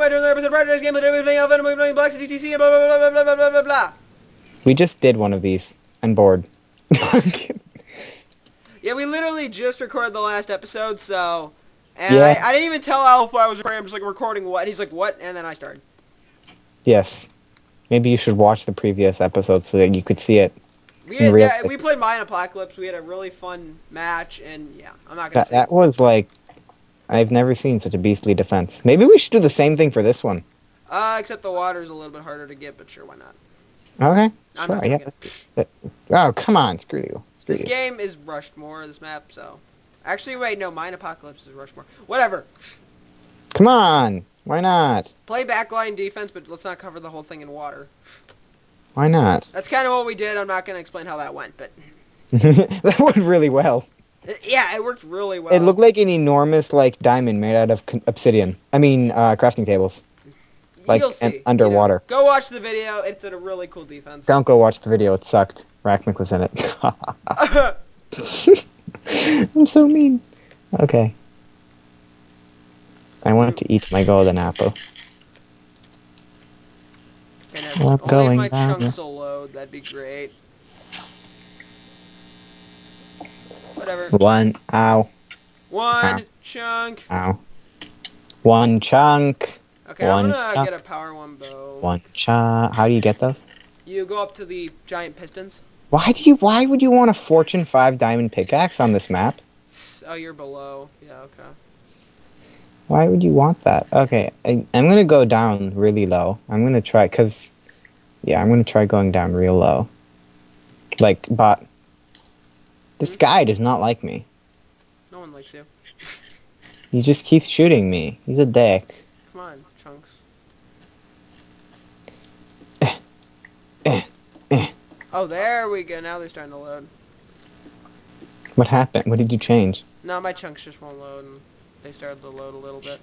back to another episode of Game, today we're playing Alpha, and we're playing and blah, blah, blah, blah, blah, blah, blah, blah. We just did one of these. I'm bored. yeah, we literally just recorded the last episode, so... And yeah. I, I didn't even tell Alpha I was recording, I'm just like recording what, he's like, what, and then I started. Yes. Maybe you should watch the previous episode so that you could see it. We had, yeah, we played Mayan Apocalypse, we had a really fun match, and yeah, I'm not gonna That, that was like I've never seen such a beastly defense. Maybe we should do the same thing for this one. Uh, except the water's a little bit harder to get, but sure, why not? Okay. I'm Sure, not yeah. that- oh, come on, screw you. Screw This you. game is rushed more. This map, so actually, wait, no, Mine Apocalypse is rushed more. Whatever. Come on. Why not? Play backline defense, but let's not cover the whole thing in water. Why not? That's kind of what we did. I'm not gonna explain how that went, but that went really well. Yeah, it worked really well. It looked like an enormous like diamond made out of obsidian. I mean, uh, crafting tables. like see, you know. underwater. Go watch the video. It's a really cool defense. Don't go watch the video. It sucked. Rackmick was in it. I'm so mean. Okay. I want to eat my golden apple. And if I'm going my down. chunks will load, that'd be great. Whatever. One. Ow. One Ow. chunk. Ow. One chunk. Okay, I'm One gonna chunk. get a power one bow. One chunk. How do you get those? You go up to the giant pistons. Why do you? Why would you want a Fortune Five diamond pickaxe on this map? Oh, you're below. Yeah, okay. Why would you want that? Okay, I, I'm gonna go down really low. I'm gonna try, cause, yeah, I'm gonna try going down real low. Like, but this guy does not like me. No one likes you. He just keeps shooting me. He's a dick. Come on, chunks. eh, eh. Oh, there we go. Now they're starting to load. What happened? What did you change? No, my chunks just won't load, and they started to load a little bit.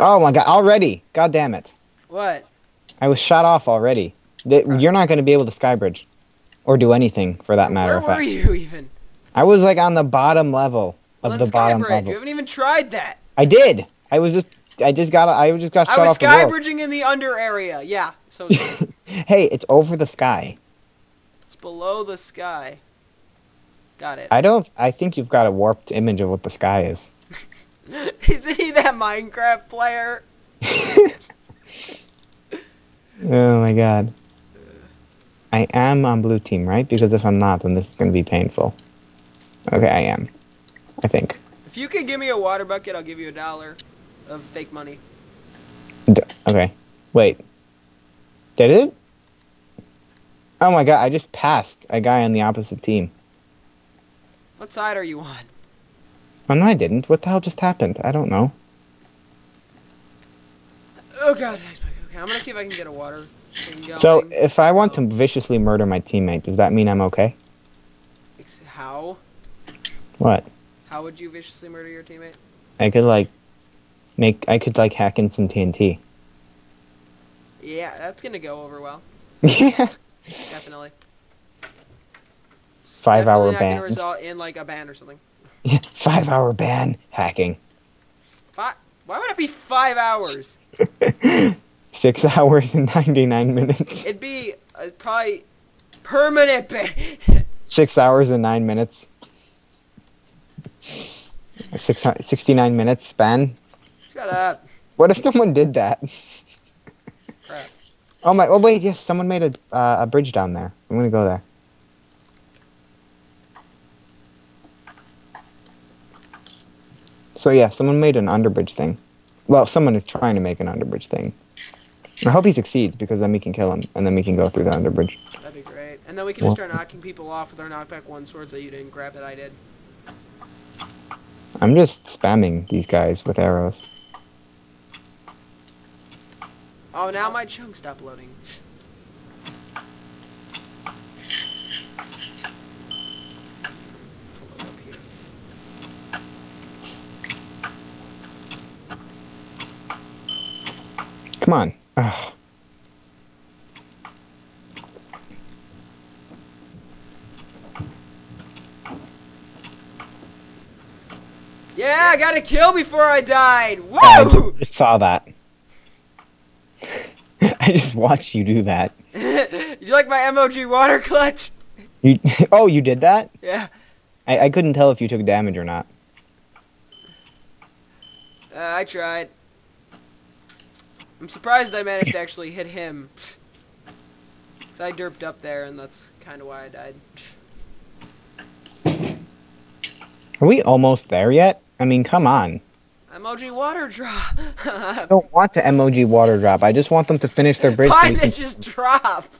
Oh my god! Already! God damn it! What? I was shot off already. Right. You're not gonna be able to skybridge, or do anything for that matter Where were fact. you even? I was like on the bottom level of the bottom Skybridge. level. You haven't even tried that. I did. I was just. I just got. I just got shot I was off the world. skybridging in the under area. Yeah, so Hey, it's over the sky. it's below the sky. Got it. I don't. I think you've got a warped image of what the sky is. Isn't he that Minecraft player? Oh my god. I am on blue team, right? Because if I'm not, then this is going to be painful. Okay, I am. I think. If you can give me a water bucket, I'll give you a dollar of fake money. D- okay. Wait. Did it? Oh my god! I just passed a guy on the opposite team. What side are you on? Oh no, I didn't. What the hell just happened? I don't know. Oh god. Okay, I'm gonna see if I can get a water So, if I want to viciously murder my teammate, does that mean I'm okay? How? What? How would you viciously murder your teammate? I could like make. I could like hack in some TNT. Yeah, that's gonna go over well. yeah. Definitely. It's Five hour definitely not gonna ban. result in like a ban or something. Yeah. Five hour ban hacking. Five? Why would it be five hours? Six hours and ninety nine minutes. It'd be uh, probably permanent. Six hours and nine minutes. Six, 69 minutes span. Shut up. What if someone did that? Crap. Oh my! Oh wait, yes, someone made a uh, a bridge down there. I'm gonna go there. So yeah, someone made an underbridge thing. Well, someone is trying to make an underbridge thing. I hope he succeeds because then we can kill him and then we can go through the underbridge. That'd be great. And then we can just start knocking people off with our knockback one swords that you didn't grab that I did. I'm just spamming these guys with arrows. Oh, now my chunk stopped loading. Pull it up here. Come on. Yay! Yeah, I got a kill before I died. Yeah, I Whoa! just saw that. I just watched you do that. Did you like my MLG water clutch? You, oh, you did that? Yeah. I, I couldn't tell if you took damage or not. Uh, I tried. I'm surprised I managed to actually hit him. I derped up there, and that's kind of why I died. Are we almost there yet? I mean, come on. MLG water drop. I don't want to MLG water drop. I just want them to finish their bridge. Why we did just drop?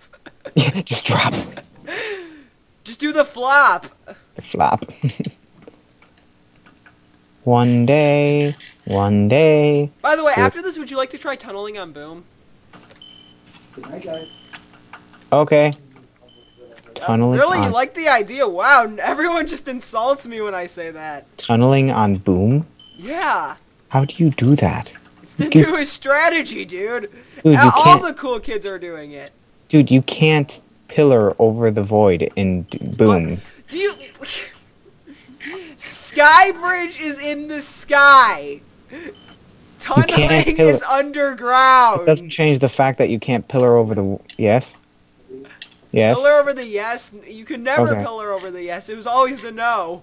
Yeah, just drop Just do the flop. the flop. one day, one day. By the way, Sure. after this, would you like to try tunneling on Boom? Okay. Uh, Tunneling really, you like the idea? Wow, everyone just insults me when I say that. tunneling on boom. Yeah, How do you do that, it's the Dude. newest strategy, dude. dude? You Uh, All can't, the cool kids are doing it. dude. You can't pillar over the void in d- boom. Do you? Skybridge is in the sky. Tunneling is underground. It doesn't change the fact that you can't pillar over the. Yes. Yes. Pillar over the yes. You could never Okay. pillar over the yes. It was always the no.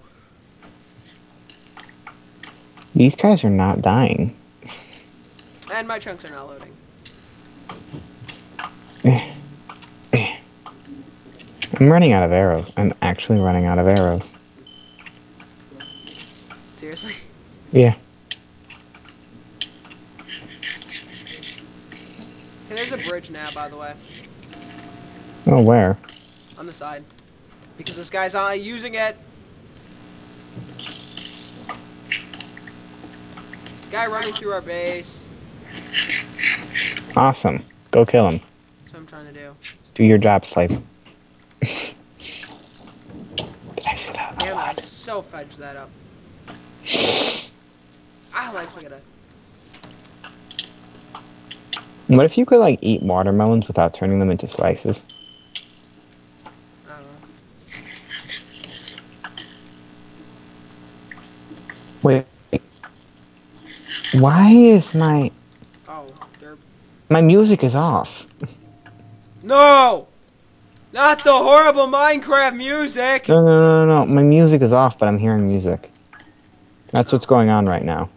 These guys are not dying. And my chunks are not loading. I'm running out of arrows. I'm actually running out of arrows. Seriously. Yeah. There's a bridge now, by the way, Oh, where? on the side. Because this guy's uh, using it. Guy running through our base. Awesome. Go kill him. That's what I'm trying to do. Do your job, slave. Did I say that? Damn, I so fudged that up. Ah, like spaghetti. What if you could like eat watermelons without turning them into slices? I don't know. Wait. Why is my Oh, derp. my music is off? No! Not the horrible Minecraft music! No, no, no, no, no. My music is off, but I'm hearing music. That's what's going on right now.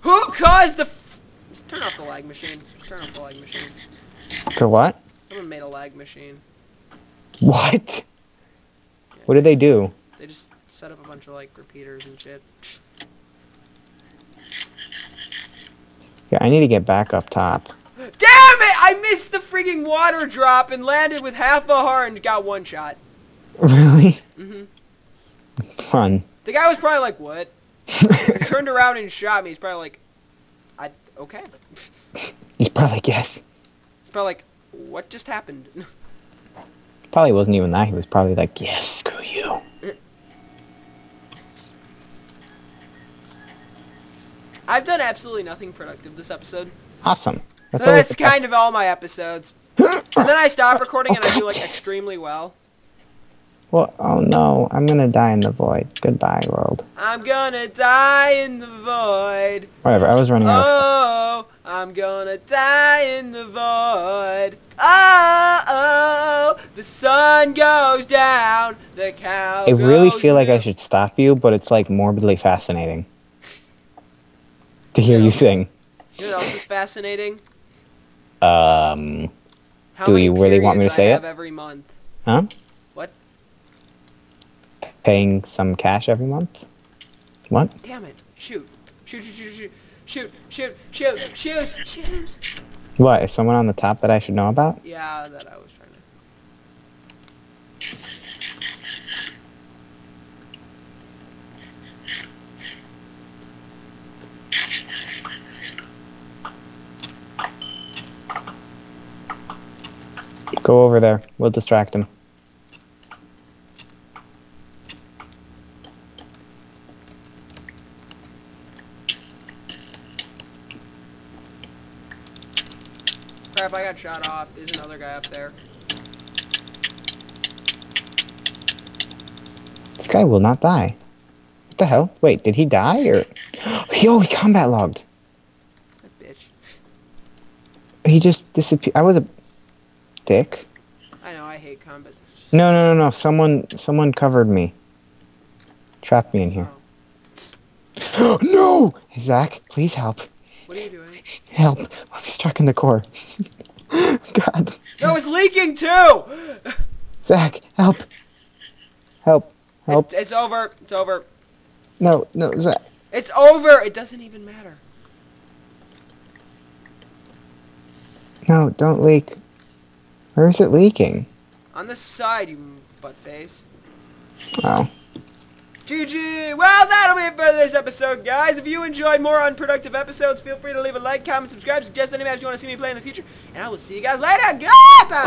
Who caused the f- Just turn off the lag machine. Just turn off the lag machine. For what? Someone made a lag machine. What? What did they do? They just set up a bunch of like repeaters and shit. Yeah, I need to get back up top. Damn it! I missed the freaking water drop and landed with half a heart and got one shot. Really? hmm Fun. The guy was probably like, "What?" turned around and shot me. He's probably like, "I okay." He's probably like, yes. He's probably like, "What just happened?" Probably wasn't even that. He was probably like, yes, screw you. I've done absolutely nothing productive this episode. Awesome. That's, best. kind of all my episodes. And then I stop recording and I do like extremely well. Well, oh no, I'm gonna die in the void. Goodbye, world. I'm gonna die in the void. Whatever. I was running out of stuff. Oh, I'm gonna die in the void. Oh, oh, the sun goes down, the cow I really feel like I should stop you, but it's like morbidly fascinating to hear Yeah. you sing. You know what else is fascinating? Um, How Do you really want me to periods say I it? every month. huh? Paying some cash every month? What? Damn it! Shoot! Shoot! Shoot! Shoot! Shoot! Shoot! Shoot! Shoot! Shoot! Shoot! What? Is someone on the top that I should know about? Yeah, that I was trying to. Go over there. We'll distract him. Crap! I got shot off. There's another guy up there. This guy will not die. What the hell? Wait, did he die or? Yo, he combat logged. That bitch. He just disappeared. I was a dick. I know, I hate combat. No, no, no, no. Someone, someone covered me. Trapped me in here. Oh. no, Zach, please help. What are you doing? Help! I'm stuck in the core. God, No, it's leaking too! Zach, help! Help! Help! It's, it's over. It's over. No, no, Zach. It's over. It doesn't even matter. No, don't leak. Where is it leaking? On the side, you butt face. Oh. GG! Well, that'll be it for this episode, guys. If you enjoyed more unproductive episodes, feel free to leave a like, comment, subscribe, suggest any maps you want to see me play in the future, and I will see you guys later. Goodbye!